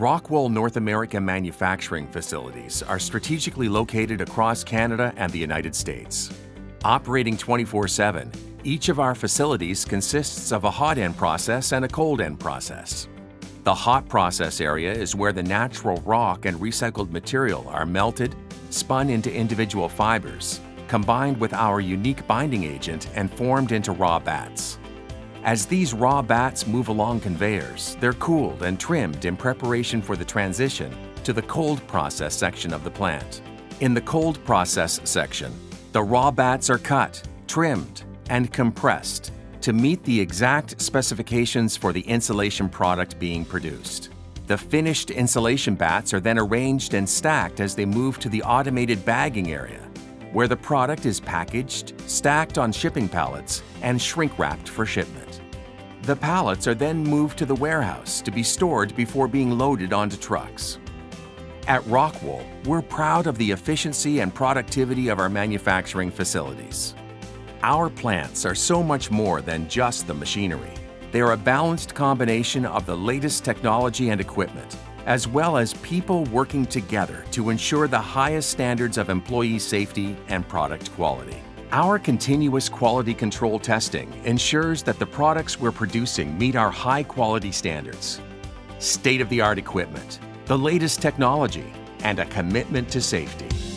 Rockwool North America manufacturing facilities are strategically located across Canada and the United States. Operating 24 7, each of our facilities consists of a hot end process and a cold end process. The hot process area is where the natural rock and recycled material are melted, spun into individual fibers, combined with our unique binding agent and formed into raw batts. As these raw batts move along conveyors, they're cooled and trimmed in preparation for the transition to the cold process section of the plant. In the cold process section, the raw batts are cut, trimmed, and compressed to meet the exact specifications for the insulation product being produced. The finished insulation batts are then arranged and stacked as they move to the automated bagging area, where the product is packaged, stacked on shipping pallets, and shrink wrapped for shipment. The pallets are then moved to the warehouse to be stored before being loaded onto trucks. At Rockwool, we're proud of the efficiency and productivity of our manufacturing facilities. Our plants are so much more than just the machinery. They are a balanced combination of the latest technology and equipment, as well as people working together to ensure the highest standards of employee safety and product quality. Our continuous quality control testing ensures that the products we're producing meet our high quality standards. State of the art equipment, the latest technology, and a commitment to safety.